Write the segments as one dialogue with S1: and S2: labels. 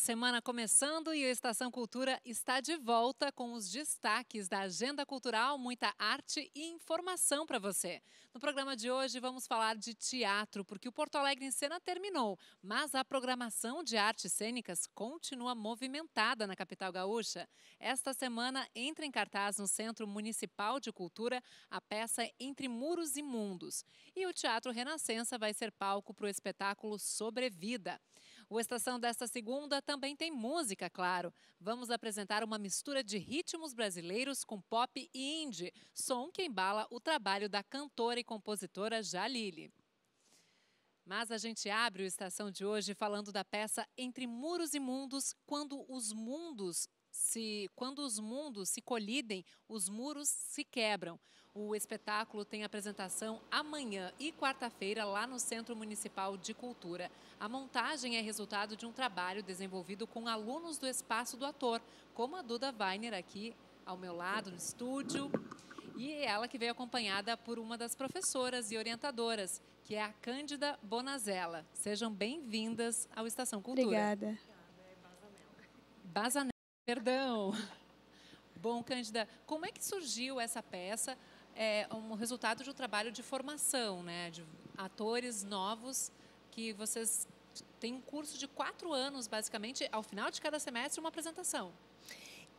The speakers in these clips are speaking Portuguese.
S1: semana começando e a Estação Cultura está de volta com os destaques da agenda cultural, muita arte e informação para você. No programa de hoje vamos falar de teatro, porque o Porto Alegre em Cena terminou, mas a programação de artes cênicas continua movimentada na capital gaúcha. Esta semana entra em cartaz no Centro Municipal de Cultura a peça Entre Muros e Mundos. E o Teatro Renascença vai ser palco para o espetáculo Sobrevida. O Estação desta segunda também tem música, claro. Vamos apresentar uma mistura de ritmos brasileiros com pop e indie, som que embala o trabalho da cantora e compositora Jalili. Mas a gente abre o Estação de hoje falando da peça Entre Muros e Mundos, quando os mundos se quando os mundos se colidem, os muros se quebram. O espetáculo tem apresentação amanhã e quarta-feira lá no Centro Municipal de Cultura. A montagem é resultado de um trabalho desenvolvido com alunos do Espaço do Ator, como a Duda Weiner aqui ao meu lado no estúdio. E ela que veio acompanhada por uma das professoras e orientadoras, que é a Cândida Bonazella. Sejam bem-vindas ao Estação Cultura.
S2: Obrigada.
S1: Bazanel, perdão. Bom, Cândida, como é que surgiu essa peça? É um resultado de um trabalho de formação, né? De atores novos que vocês têm um curso de quatro anos, basicamente, ao final de cada semestre, uma apresentação.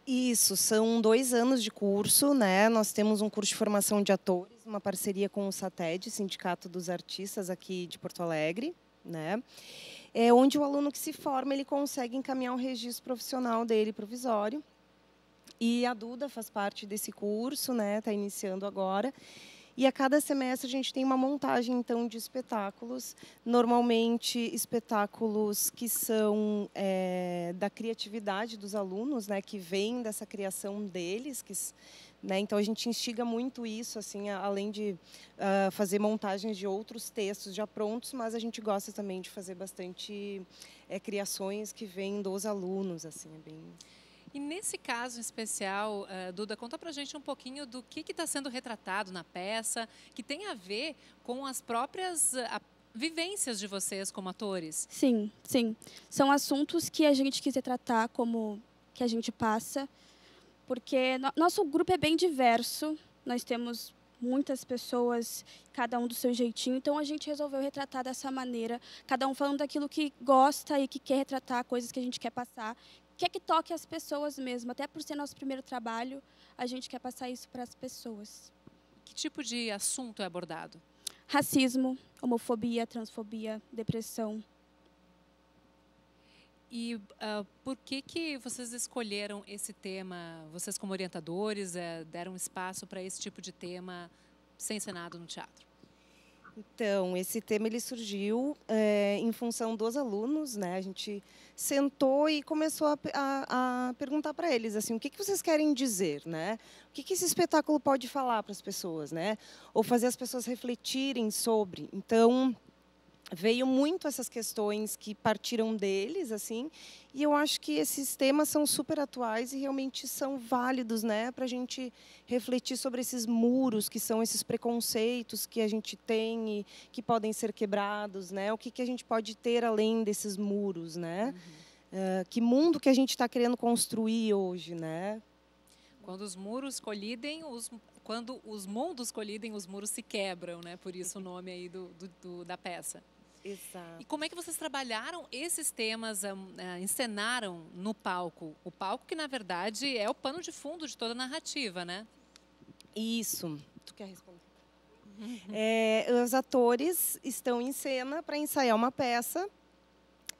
S3: Isso, são dois anos de curso, né? Nós temos um curso de formação de atores, uma parceria com o SATED, Sindicato dos Artistas aqui de Porto Alegre, né? É onde o aluno que se forma ele consegue encaminhar um registro profissional dele provisório e a Duda faz parte desse curso, né? Está iniciando agora. E a cada semestre a gente tem uma montagem então de espetáculos, normalmente espetáculos que são é, da criatividade dos alunos, né, que vem dessa criação deles, que, né, então a gente instiga muito isso, assim, além de uh, fazer montagens de outros textos já prontos, mas a gente gosta também de fazer bastante é, criações que vêm dos alunos, assim, é bem
S1: e nesse caso especial, uh, Duda, conta pra gente um pouquinho do que está sendo retratado na peça, que tem a ver com as próprias uh, vivências de vocês como atores.
S2: Sim, sim. São assuntos que a gente quis tratar como que a gente passa, porque no, nosso grupo é bem diverso, nós temos muitas pessoas, cada um do seu jeitinho. Então a gente resolveu retratar dessa maneira, cada um falando daquilo que gosta e que quer retratar, coisas que a gente quer passar quer que toque as pessoas mesmo. Até por ser nosso primeiro trabalho, a gente quer passar isso para as pessoas.
S1: Que tipo de assunto é abordado?
S2: Racismo, homofobia, transfobia, depressão.
S1: E uh, por que que vocês escolheram esse tema? Vocês como orientadores uh, deram espaço para esse tipo de tema ser encenado no teatro?
S3: Então, esse tema ele surgiu é, em função dos alunos, né? A gente sentou e começou a, a, a perguntar para eles assim, o que, que vocês querem dizer, né? O que, que esse espetáculo pode falar para as pessoas, né? Ou fazer as pessoas refletirem sobre. Então, veio muito essas questões que partiram deles, assim, e eu acho que esses temas são super atuais e realmente são válidos, né, para a gente refletir sobre esses muros que são esses preconceitos que a gente tem e que podem ser quebrados, né, o que, que a gente pode ter além desses muros, né, uhum. uh, que mundo que a gente está querendo construir hoje, né?
S1: Quando os muros colidem, os, quando os mundos colidem, os muros se quebram, né? Por isso o nome aí do, do, do da peça.
S3: Exato.
S1: E como é que vocês trabalharam esses temas, um, uh, encenaram no palco? O palco que, na verdade, é o pano de fundo de toda a narrativa, né?
S3: Isso. Tu quer responder? É, os atores estão em cena para ensaiar uma peça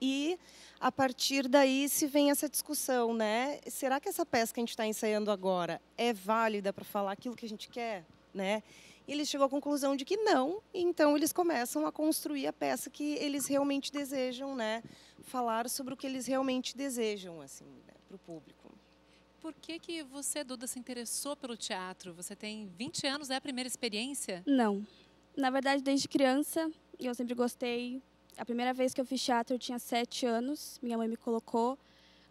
S3: e a partir daí se vem essa discussão, né? Será que essa peça que a gente está ensaiando agora é válida para falar aquilo que a gente quer, né? Ele chegou à conclusão de que não, então eles começam a construir a peça que eles realmente desejam, né? Falar sobre o que eles realmente desejam, assim, né? para o público.
S1: Por que, que você, Duda, se interessou pelo teatro? Você tem 20 anos, é a primeira experiência?
S2: Não. Na verdade, desde criança, eu sempre gostei. A primeira vez que eu fiz teatro, eu tinha 7 anos. Minha mãe me colocou.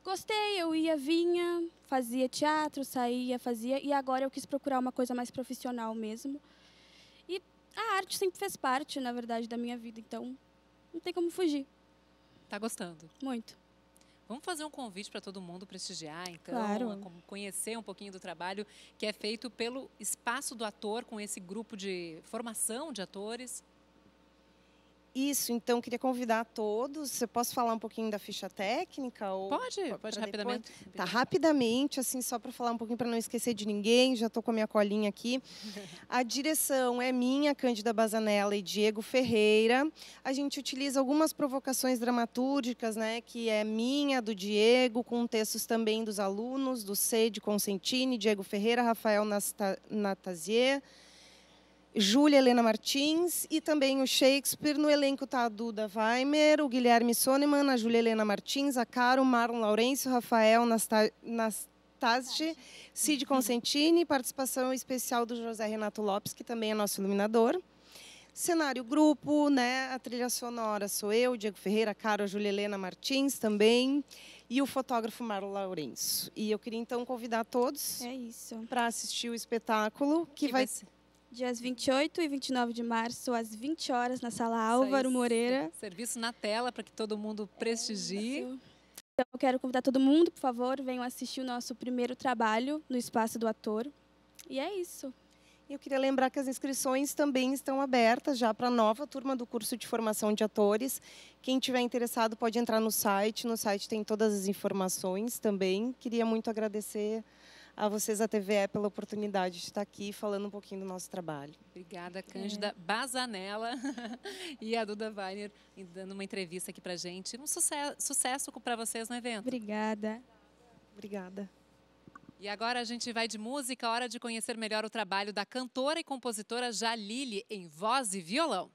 S2: Gostei, eu ia, vinha, fazia teatro, saía, fazia. E agora eu quis procurar uma coisa mais profissional mesmo. A arte sempre fez parte, na verdade, da minha vida, então não tem como fugir.
S1: Tá gostando?
S2: Muito.
S1: Vamos fazer um convite para todo mundo prestigiar, então,
S2: Claro.
S1: conhecer um pouquinho do trabalho que é feito pelo Espaço do Ator, com esse grupo de formação de atores.
S3: Isso, então queria convidar todos. Eu posso falar um pouquinho da ficha técnica? Ou
S1: Pode, pode rapidamente.
S3: Tá, rapidamente, assim, só para falar um pouquinho, para não esquecer de ninguém, já estou com a minha colinha aqui. A direção é minha, Cândida Bazanella e Diego Ferreira. A gente utiliza algumas provocações dramatúrgicas, né, que é minha, do Diego, com textos também dos alunos, do C de Consentini, Diego Ferreira, Rafael Nasta- Natazier, Júlia Helena Martins e também o Shakespeare. No elenco está a Duda Weimer, o Guilherme Soneman, a Júlia Helena Martins, a Caro, Marlon Lourenço, Rafael Nasta- Nastase, Cid Consentini, participação especial do José Renato Lopes, que também é nosso iluminador. Cenário grupo, né? A trilha sonora sou eu, Diego Ferreira, a Caro, a Júlia Helena Martins também. E o fotógrafo Marlon Lourenço. E eu queria então convidar todos
S2: É
S3: para assistir o espetáculo que, vai
S1: ser
S2: Dias 28 e 29 de março, às 20 horas, na sala Álvaro
S1: Isso
S2: Moreira.
S1: Serviço na tela para que todo mundo prestigie.
S2: Isso. Então, eu quero convidar todo mundo, por favor, venham assistir o nosso primeiro trabalho no Espaço do Ator. E é isso.
S3: Eu queria lembrar que as inscrições também estão abertas já para a nova turma do curso de formação de atores. Quem tiver interessado pode entrar no site. No site tem todas as informações também. Queria muito agradecer a vocês, a TVE, pela oportunidade de estar aqui falando um pouquinho do nosso trabalho.
S1: Obrigada, Cândida Bazanella e a Duda Weiner dando uma entrevista aqui para gente. Um sucesso, sucesso para vocês no evento.
S2: Obrigada.
S3: Obrigada.
S1: E agora a gente vai de música, hora de conhecer melhor o trabalho da cantora e compositora Jalili em voz e violão.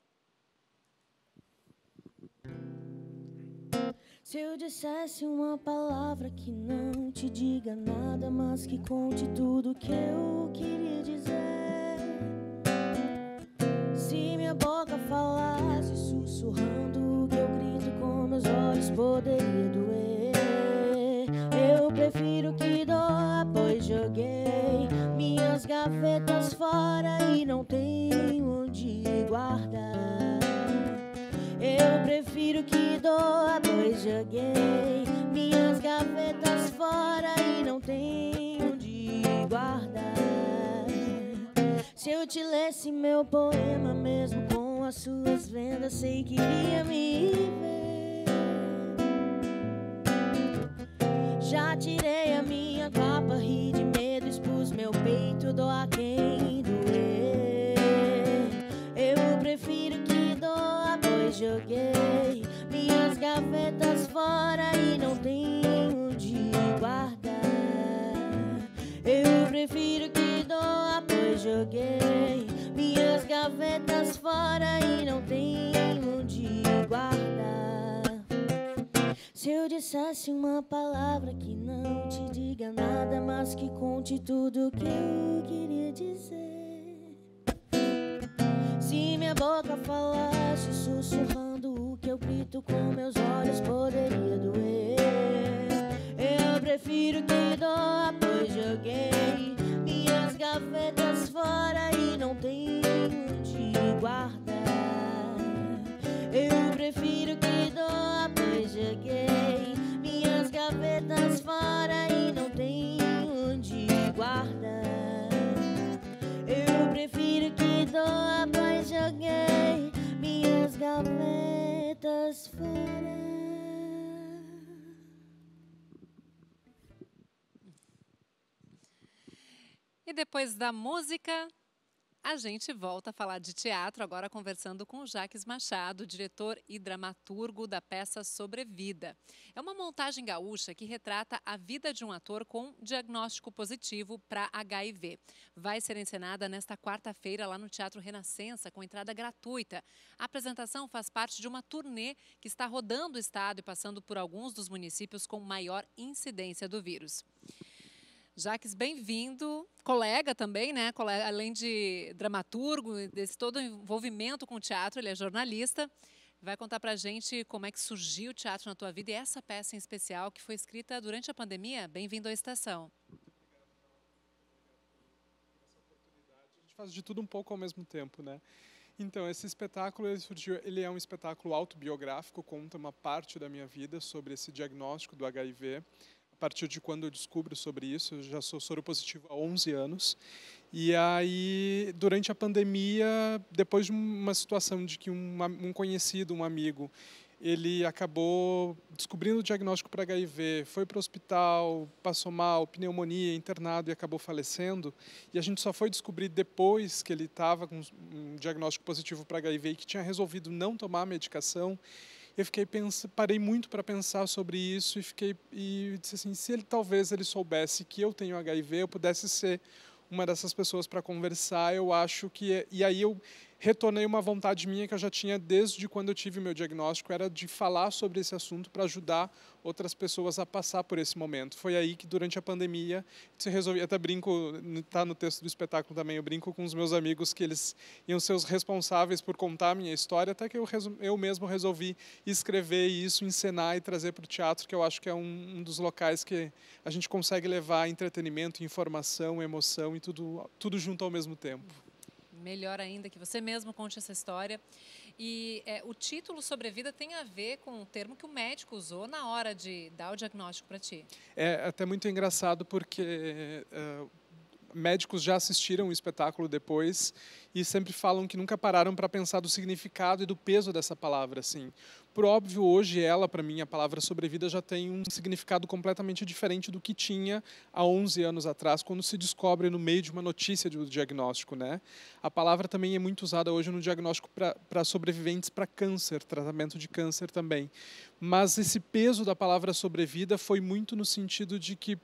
S4: Se eu dissesse uma palavra que não te diga nada, mas que conte tudo que eu queria dizer. Se minha boca falasse sussurrando o que eu grito com meus olhos poderia doer. Eu prefiro que doa, pois joguei minhas gavetas fora e não tenho onde guardar. Eu prefiro que doa, pois joguei minhas gavetas fora e não tenho onde guardar. Se eu te lesse meu poema, mesmo com as suas vendas, sei que iria me ver. Já tirei gavetas fora e não tenho onde guardar. Eu prefiro que doa, pois joguei minhas gavetas fora e não tenho onde guardar. Se eu dissesse uma palavra que não te diga nada, mas que conte tudo o que eu queria dizer. Se minha boca falasse sussurrando que eu grito com meus olhos poderia doer. Eu prefiro que doa, pois joguei minhas gavetas fora e não tenho onde guardar. E
S1: depois da música, a gente volta a falar de teatro, agora conversando com Jaques Machado, diretor e dramaturgo da peça Sobrevida. É uma montagem gaúcha que retrata a vida de um ator com diagnóstico positivo para HIV. Vai ser encenada nesta quarta-feira lá no Teatro Renascença, com entrada gratuita. A apresentação faz parte de uma turnê que está rodando o estado e passando por alguns dos municípios com maior incidência do vírus. Jaques, bem-vindo. Colega também, né? Colega, além de dramaturgo, desse todo envolvimento com o teatro, ele é jornalista. Vai contar pra gente como é que surgiu o teatro na tua vida e essa peça em especial que foi escrita durante a pandemia. Bem-vindo à estação.
S5: A gente faz de tudo um pouco ao mesmo tempo, né? Então, esse espetáculo ele surgiu, ele é um espetáculo autobiográfico, conta uma parte da minha vida sobre esse diagnóstico do HIV. A partir de quando eu descubro sobre isso, eu já sou soro positivo há 11 anos. E aí, durante a pandemia, depois de uma situação de que um, um conhecido, um amigo, ele acabou descobrindo o diagnóstico para HIV, foi para o hospital, passou mal, pneumonia, internado e acabou falecendo. E a gente só foi descobrir depois que ele estava com um diagnóstico positivo para HIV e que tinha resolvido não tomar a medicação. Eu fiquei pens parei muito para pensar sobre isso e fiquei e disse assim, se ele talvez ele soubesse que eu tenho HIV, eu pudesse ser uma dessas pessoas para conversar, eu acho que é, e aí eu retornei uma vontade minha que eu já tinha desde quando eu tive meu diagnóstico, era de falar sobre esse assunto para ajudar outras pessoas a passar por esse momento. Foi aí que durante a pandemia se resolvi, até brinco, está no texto do espetáculo também, eu brinco com os meus amigos que eles iam ser os responsáveis por contar a minha história, até que eu, eu mesmo resolvi escrever isso, encenar e trazer para o teatro, que eu acho que é um, um dos locais que a gente consegue levar entretenimento, informação, emoção e tudo, tudo junto ao mesmo tempo
S1: melhor ainda que você mesmo conte essa história. E é, o título Sobrevida tem a ver com o termo que o médico usou na hora de dar o diagnóstico para ti.
S5: É até muito engraçado porque uh, médicos já assistiram o espetáculo depois e sempre falam que nunca pararam para pensar do significado e do peso dessa palavra, assim. Por óbvio, hoje ela, para mim, a palavra sobrevida já tem um significado completamente diferente do que tinha há 11 anos atrás, quando se descobre no meio de uma notícia do diagnóstico, né? A palavra também é muito usada hoje no diagnóstico para sobreviventes para câncer, tratamento de câncer também. Mas esse peso da palavra sobrevida foi muito no sentido de que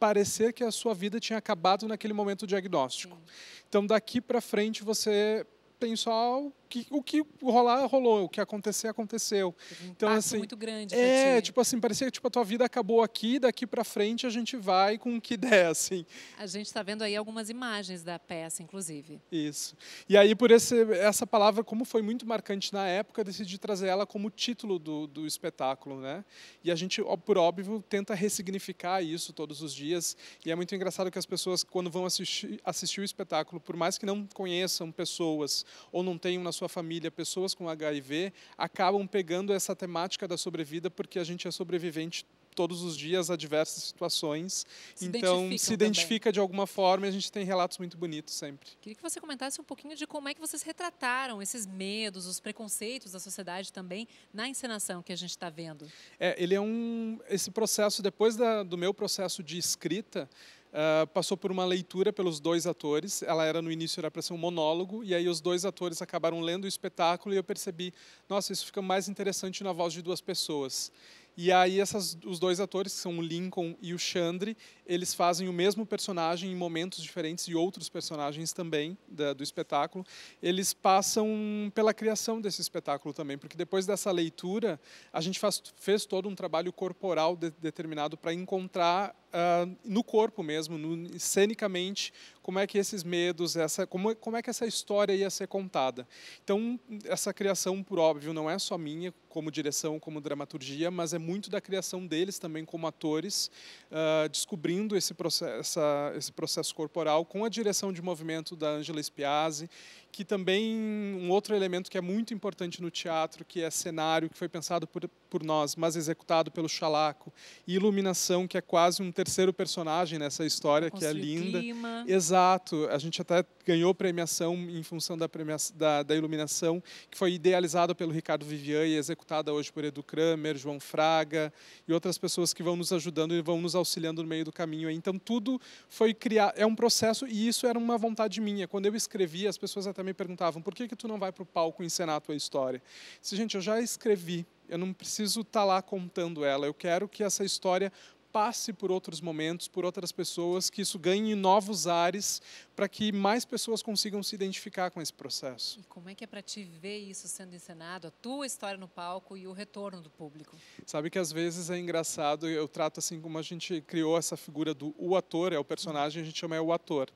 S5: parecer que a sua vida tinha acabado naquele momento diagnóstico. Sim. Então, daqui para frente, você tem só o que, o que rolar, rolou. O que acontecer, aconteceu.
S1: Um então, assim, muito grande
S5: É, tipo assim, parecia que tipo, a tua vida acabou aqui, daqui para frente a gente vai com o que der, assim.
S1: A gente está vendo aí algumas imagens da peça, inclusive.
S5: Isso. E aí, por esse, essa palavra, como foi muito marcante na época, decidi trazer ela como título do, do espetáculo, né? E a gente, por óbvio, tenta ressignificar isso todos os dias. E é muito engraçado que as pessoas, quando vão assistir, assistir o espetáculo, por mais que não conheçam pessoas ou não tenham na sua família pessoas com HIV, acabam pegando essa temática da sobrevida porque a gente é sobrevivente todos os dias a diversas situações. Se então, se identifica também. de alguma forma e a gente tem relatos muito bonitos sempre.
S1: Queria que você comentasse um pouquinho de como é que vocês retrataram esses medos, os preconceitos da sociedade também na encenação que a gente está vendo.
S5: É, ele é um esse processo depois da, do meu processo de escrita, Uh, passou por uma leitura pelos dois atores. Ela era no início era para ser um monólogo e aí os dois atores acabaram lendo o espetáculo e eu percebi, nossa, isso fica mais interessante na voz de duas pessoas. E aí essas, os dois atores, que são o Lincoln e o Chandre, eles fazem o mesmo personagem em momentos diferentes e outros personagens também da, do espetáculo. Eles passam pela criação desse espetáculo também, porque depois dessa leitura a gente faz, fez todo um trabalho corporal de, determinado para encontrar uh, no corpo mesmo, no, cenicamente, como é que esses medos, essa, como, como é que essa história ia ser contada. Então, essa criação, por óbvio, não é só minha, como direção, como dramaturgia, mas é muito da criação deles também como atores, uh, descobrindo esse processo, esse processo corporal com a direção de movimento da Angela Spiazzi que também um outro elemento que é muito importante no teatro, que é cenário, que foi pensado por, por nós, mas executado pelo Chalaco, e iluminação, que é quase um terceiro personagem nessa história, que é linda.
S1: Clima.
S5: Exato, a gente até ganhou premiação em função da, premiação, da, da iluminação, que foi idealizada pelo Ricardo Vivian e executada hoje por Edu Kramer, João Fraga e outras pessoas que vão nos ajudando e vão nos auxiliando no meio do caminho. Então tudo foi criar, é um processo e isso era uma vontade minha. Quando eu escrevi, as pessoas até me perguntavam por que, que tu não vai para o palco encenar a tua história. Eu disse, gente, eu já escrevi, eu não preciso estar tá lá contando ela, eu quero que essa história passe por outros momentos, por outras pessoas, que isso ganhe novos ares, para que mais pessoas consigam se identificar com esse processo.
S1: E como é que é para ti ver isso sendo encenado, a tua história no palco e o retorno do público?
S5: Sabe que às vezes é engraçado, eu trato assim como a gente criou essa figura do o ator, é o personagem, a gente chama é o ator.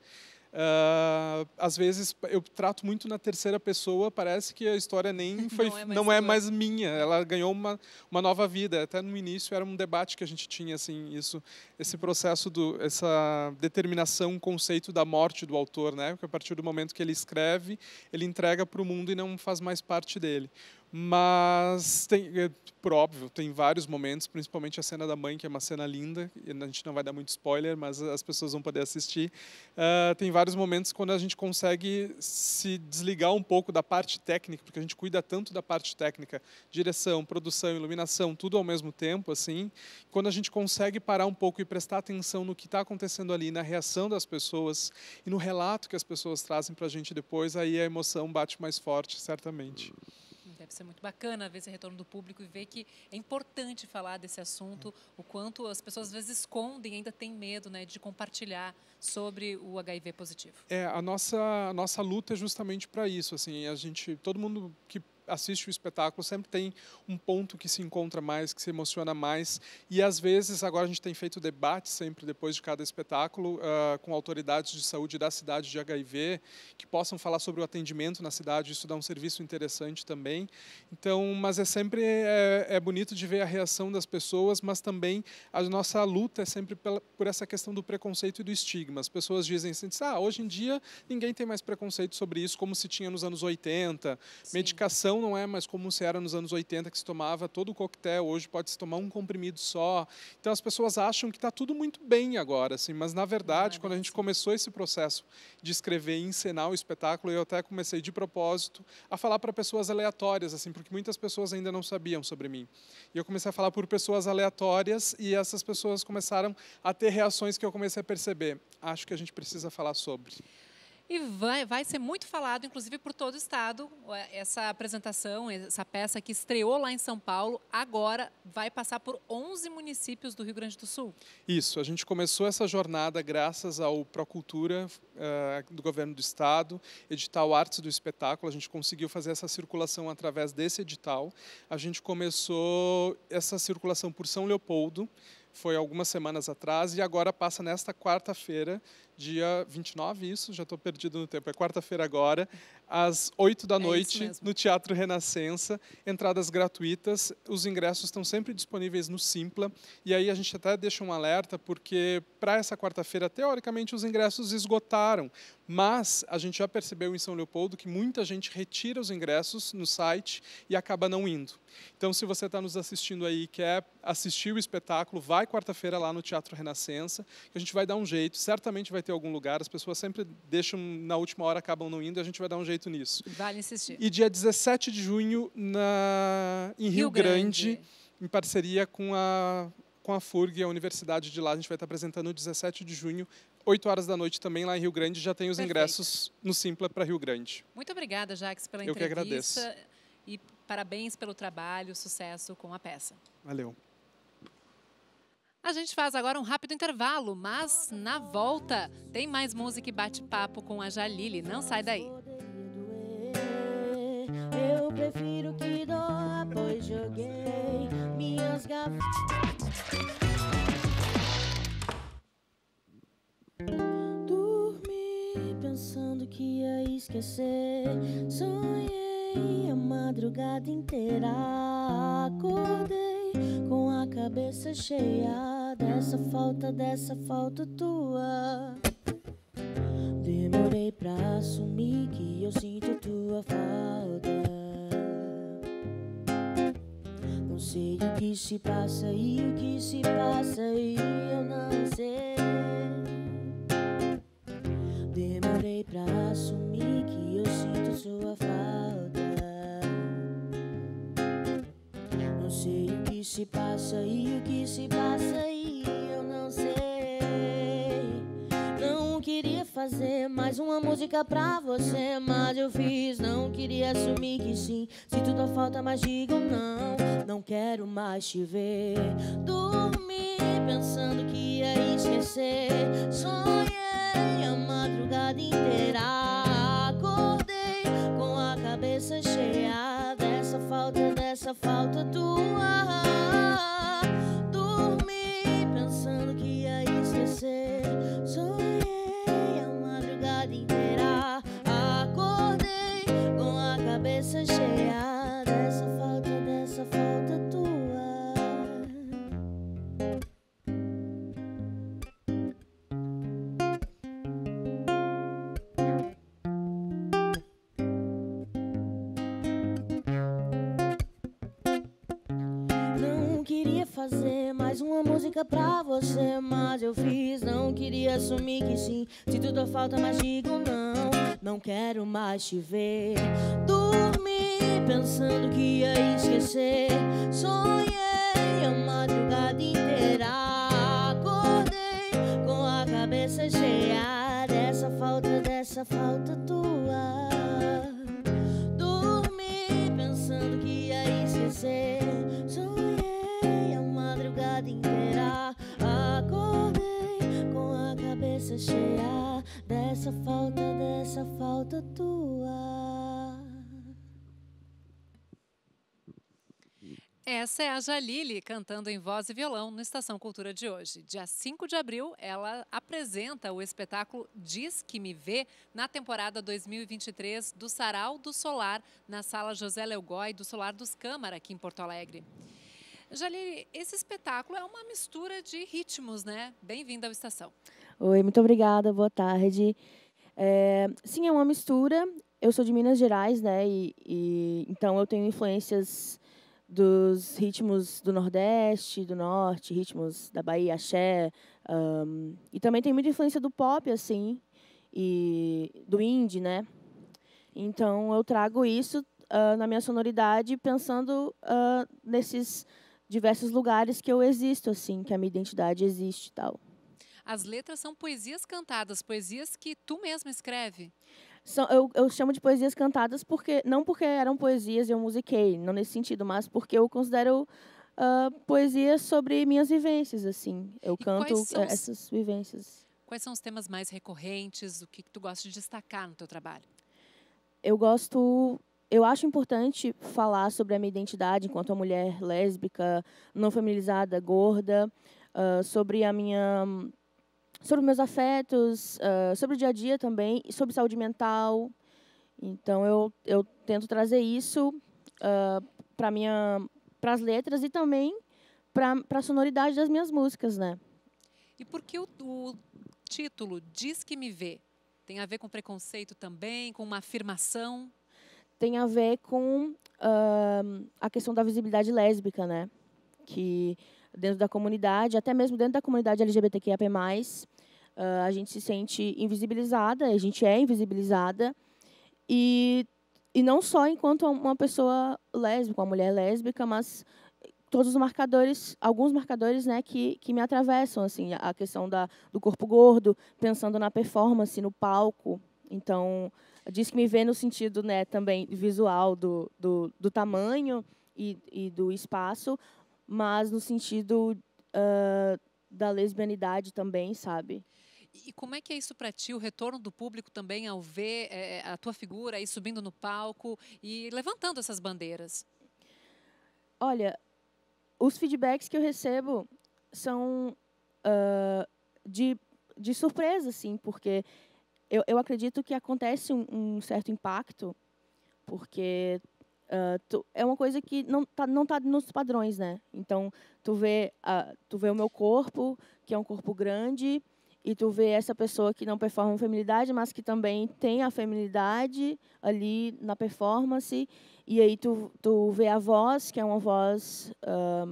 S5: Uh, às vezes eu trato muito na terceira pessoa, parece que a história nem foi, não é mais, não é mais minha, ela ganhou uma, uma nova vida. Até no início era um debate que a gente tinha assim, isso, esse processo do, essa determinação, conceito da morte do autor, né? Porque a partir do momento que ele escreve, ele entrega para o mundo e não faz mais parte dele. Mas, tem, é, por óbvio, tem vários momentos, principalmente a cena da mãe, que é uma cena linda, a gente não vai dar muito spoiler, mas as pessoas vão poder assistir. Uh, tem vários momentos quando a gente consegue se desligar um pouco da parte técnica, porque a gente cuida tanto da parte técnica, direção, produção, iluminação, tudo ao mesmo tempo, assim. Quando a gente consegue parar um pouco e prestar atenção no que está acontecendo ali, na reação das pessoas e no relato que as pessoas trazem para a gente depois, aí a emoção bate mais forte, certamente.
S1: Deve ser muito bacana ver esse retorno do público e ver que é importante falar desse assunto, o quanto as pessoas às vezes escondem, ainda têm medo né, de compartilhar sobre o HIV positivo.
S5: É, a nossa, a nossa luta é justamente para isso. Assim, a gente, todo mundo que assiste o espetáculo sempre tem um ponto que se encontra mais, que se emociona mais. E às vezes, agora a gente tem feito debate sempre depois de cada espetáculo uh, com autoridades de saúde da cidade de HIV, que possam falar sobre o atendimento na cidade. Isso dá um serviço interessante também. Então, mas é sempre é, é bonito de ver a reação das pessoas, mas também a nossa luta é sempre pela, por essa questão do preconceito e do estigma. As pessoas dizem assim, ah, hoje em dia ninguém tem mais preconceito sobre isso, como se tinha nos anos 80, Sim. medicação não é mais como se era nos anos 80, que se tomava todo o coquetel, hoje pode se tomar um comprimido só. Então as pessoas acham que está tudo muito bem agora, assim, mas na verdade, quando a gente começou esse processo de escrever e encenar o espetáculo, eu até comecei de propósito a falar para pessoas aleatórias, assim, porque muitas pessoas ainda não sabiam sobre mim. E eu comecei a falar por pessoas aleatórias e essas pessoas começaram a ter reações que eu comecei a perceber. Acho que a gente precisa falar sobre.
S1: E vai, vai ser muito falado, inclusive, por todo o Estado. Essa apresentação, essa peça que estreou lá em São Paulo, agora vai passar por 11 municípios do Rio Grande do Sul.
S5: Isso, a gente começou essa jornada graças ao Procultura uh, do Governo do Estado, edital Artes do Espetáculo. A gente conseguiu fazer essa circulação através desse edital. A gente começou essa circulação por São Leopoldo, foi algumas semanas atrás, e agora passa nesta quarta-feira, dia 29, isso, já estou perdido no tempo, é quarta-feira agora, às 8 da é noite, no Teatro Renascença, entradas gratuitas, os ingressos estão sempre disponíveis no Simpla, e aí a gente até deixa um alerta, porque para essa quarta-feira, teoricamente, os ingressos esgotaram, mas a gente já percebeu em São Leopoldo que muita gente retira os ingressos no site e acaba não indo. Então, se você está nos assistindo aí e quer assistir o espetáculo, vai quarta-feira lá no Teatro Renascença, que a gente vai dar um jeito, certamente vai ter algum lugar, as pessoas sempre deixam na última hora, acabam não indo, e a gente vai dar um jeito nisso.
S1: Vale insistir.
S5: E dia 17 de junho, na, em Rio, Rio Grande, Grande, em parceria com a com a FURG, a universidade de lá. A gente vai estar apresentando no 17 de junho 8 horas da noite também lá em Rio Grande. Já tem os Perfeito. ingressos no Simpla para Rio Grande.
S1: Muito obrigada, Jax, pela
S5: Eu entrevista. Eu que
S1: agradeço. E parabéns pelo trabalho, sucesso com a peça.
S5: Valeu.
S1: A gente faz agora um rápido intervalo, mas na volta tem mais música e bate-papo com a Jalili. Não sai daí.
S4: Eu prefiro que doa, pois joguei minhas gavetas. pensando que ia esquecer. Sonhei a madrugada inteira. Acordei com a cabeça cheia dessa falta, dessa falta tua. Demorei pra assumir que eu sinto tua falta. Não sei o que se passa e o que se passa e eu não sei. Demorei pra assumir se passa e o que se passa e eu não sei. Não queria fazer mais uma música pra você, mas eu fiz. Não queria assumir que sim. Sinto tua falta, mas digo não. Não quero mais te ver. Dormi pensando que ia esquecer. Sonhei a madrugada inteira. Acordei com a cabeça cheia dessa falta, dessa falta tua. Dormi
S6: mais uma música pra você, mas eu fiz, não queria assumir que sim. Se tudo falta, mas digo não, não quero mais te ver. Dormi pensando que ia esquecer, sonhei a madrugada inteira. Acordei com a cabeça cheia dessa falta, dessa falta tua. Dormi pensando que ia esquecer. Sonhei cheia dessa falta, dessa falta tua.
S1: Essa é a Jalili cantando em voz e violão no Estação Cultura de hoje. Dia 5 de abril, ela apresenta o espetáculo Diz que me vê na temporada 2023 do Sarau do Solar, na Sala José Leogói do Solar dos Câmara, aqui em Porto Alegre. Jalili, esse espetáculo é uma mistura de ritmos, né? Bem-vinda ao Estação.
S6: Oi, muito obrigada, boa tarde. É, sim, é uma mistura. Eu sou de Minas Gerais, né? E, e então eu tenho influências dos ritmos do Nordeste, do Norte, ritmos da Bahia, axé. Um, e também tem muita influência do pop, assim, e do indie, né? Então eu trago isso uh, na minha sonoridade, pensando uh, nesses diversos lugares que eu existo, assim, que a minha identidade existe e tal.
S1: As letras são poesias cantadas, poesias que tu mesma escreve.
S6: São, eu, eu chamo de poesias cantadas porque não porque eram poesias e eu musiquei, não nesse sentido, mas porque eu considero uh, poesias sobre minhas vivências, assim. Eu
S1: E
S6: canto eh,
S1: os-
S6: essas vivências.
S1: Quais são os temas mais recorrentes? O que, que tu gosta de destacar no teu trabalho?
S6: Eu gosto, eu acho importante falar sobre a minha identidade enquanto uma mulher lésbica, não feminilizada, gorda, ah, sobre a minha sobre meus afetos, ah, sobre o dia a dia também, e sobre saúde mental. Então eu, eu tento trazer isso para minha para as letras e também para a sonoridade das minhas músicas, né?
S1: E por que o, o título Diz que me vê? Tem a ver com preconceito também, com uma afirmação?
S6: tem a ver com ahn, a questão da visibilidade lésbica, né? Que dentro da comunidade, até mesmo dentro da comunidade LGBTQIA+, ah, a gente se sente invisibilizada, a gente é invisibilizada, e, e não só enquanto uma pessoa lésbica, uma mulher lésbica, mas todos os marcadores, alguns marcadores, né, que, que me atravessam, assim, a questão da, do corpo gordo, pensando na performance, no palco, então diz que me vê no sentido né, também visual do, do, do tamanho e, e do espaço, mas no sentido ah, da lesbianidade também, sabe?
S1: E como é que é isso para ti, o retorno do público também ao ver eh, a tua figura aí subindo no palco e levantando essas bandeiras?
S6: Olha, os feedbacks que eu recebo são ah, de, de surpresa, assim, porque eu, eu acredito que acontece um, um certo impacto, porque ah, tu- é uma coisa que não tá, não tá nos padrões, né? Então, tu vê, ah, tu vê o meu corpo, que é um corpo grande, e tu vê essa pessoa que não performa feminilidade, mas que também tem a feminilidade ali na performance, e aí tu, tu vê a voz, que é uma voz ah,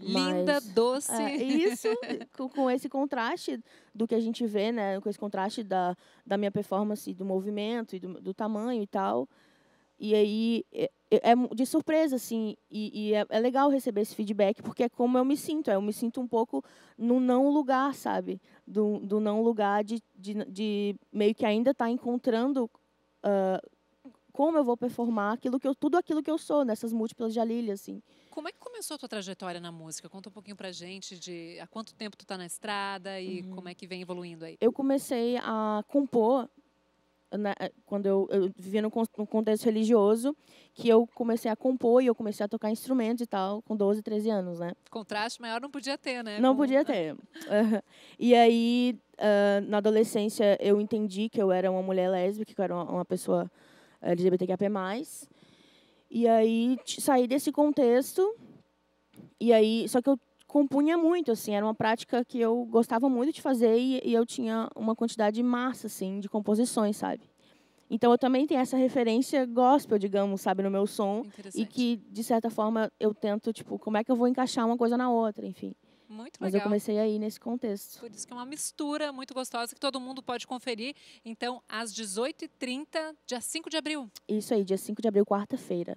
S1: Linda, doce.
S6: é, isso, com, com esse contraste do que a gente vê, né? Com esse contraste da, da minha performance, do movimento e do, do tamanho e tal. E aí é, é mu- de surpresa, assim, e, e é, é legal receber esse feedback, porque é como eu me sinto. Eu me sinto um pouco no não lugar, sabe? Do, do não lugar de, de, de meio que ainda estar encontrando ah, como eu vou performar aquilo que eu, tudo aquilo que eu sou, nessas múltiplas Jalili, assim.
S1: Como é que começou a tua trajetória na música? Conta um pouquinho pra gente de há quanto tempo tu tá na estrada e
S6: Uhum.
S1: como é que vem evoluindo aí.
S6: eu comecei a compor né, quando eu, eu vivia num, con- num contexto religioso, que eu comecei a compor e eu comecei a tocar instrumentos e tal, com 12, 13 anos, né?
S1: Contraste maior não podia ter, né?
S6: Não
S1: Com-
S6: podia ter. E aí, ah, na adolescência, eu entendi que eu era uma mulher lésbica, que eu era uma, uma pessoa LGBTQIA+. E aí, saí desse contexto, e aí, só que eu compunha muito, assim, era uma prática que eu gostava muito de fazer e, e eu tinha uma quantidade massa, assim, de composições, sabe?
S4: Então eu também tenho essa referência gospel, digamos, sabe, no meu som. E que, de certa forma, eu tento, tipo, como é que eu vou encaixar uma coisa na outra, enfim.
S1: Muito
S4: Mas
S1: legal.
S4: eu comecei aí nesse contexto.
S1: Por isso que é uma mistura muito gostosa que todo mundo pode conferir. Então, às 18h30, dia 5 de abril.
S4: Isso aí, dia 5 de abril, quarta-feira.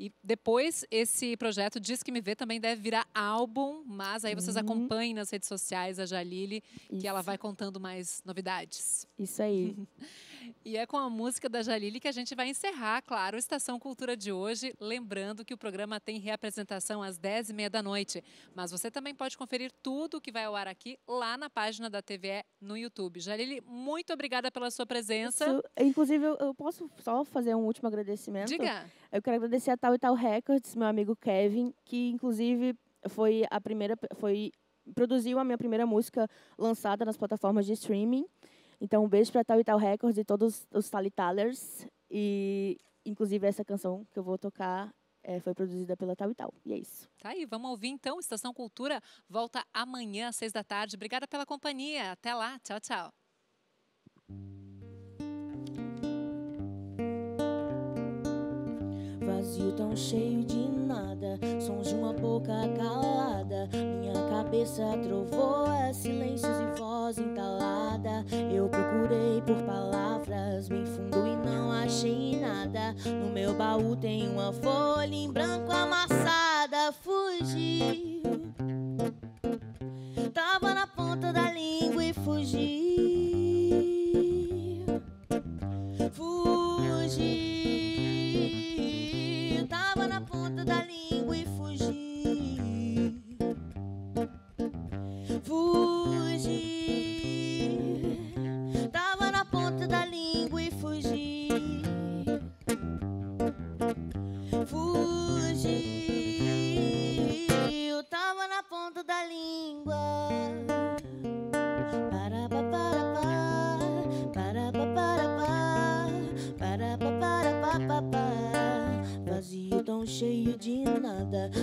S1: E depois, esse projeto Diz Que Me Vê também deve virar álbum, mas aí vocês
S4: Uhum.
S1: acompanhem nas redes sociais a Jalili,
S4: Isso,
S1: que ela vai contando mais novidades.
S4: Isso aí.
S1: E é com a música da Jalili que a gente vai encerrar, claro, o Estação Cultura de hoje. Lembrando que o programa tem reapresentação às 10h30 da noite. Mas você também pode conferir tudo que vai ao ar aqui lá na página da TVE no YouTube. Jalili, muito obrigada pela sua presença.
S4: Isso, inclusive, eu, eu posso só fazer um último agradecimento?
S1: Diga.
S4: Eu quero agradecer a Tal e Tal Records, meu amigo Kevin, que inclusive foi a primeira, foi produziu a minha primeira música lançada nas plataformas de streaming. Então, um beijo para Tal e Tal Records e todos os Talitalers. E, inclusive, essa canção que eu vou tocar eh, foi produzida pela Tal e Tal. E é isso.
S1: Tá aí, vamos ouvir então. Estação Cultura volta amanhã às seis da tarde. Obrigada pela companhia. Até lá. Tchau, tchau.
S4: Vazio tão cheio de nada, sons de uma boca calada. Minha cabeça trovoa, silêncios e voz entalada. Eu procurei por palavras bem fundo e não achei nada. No meu baú tem uma folha em branco amassada. Fugi. Tava na ponta da língua e fugi. Fugi.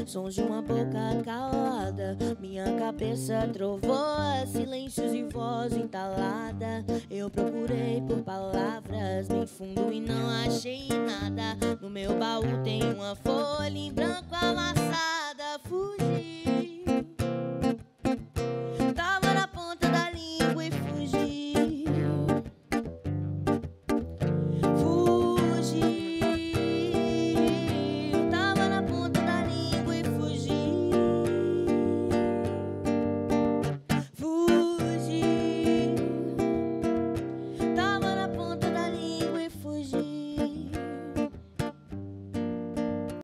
S4: Sons de uma boca calada. Minha cabeça trovoa, silêncios e voz entalada. Eu procurei por palavras bem fundo e não achei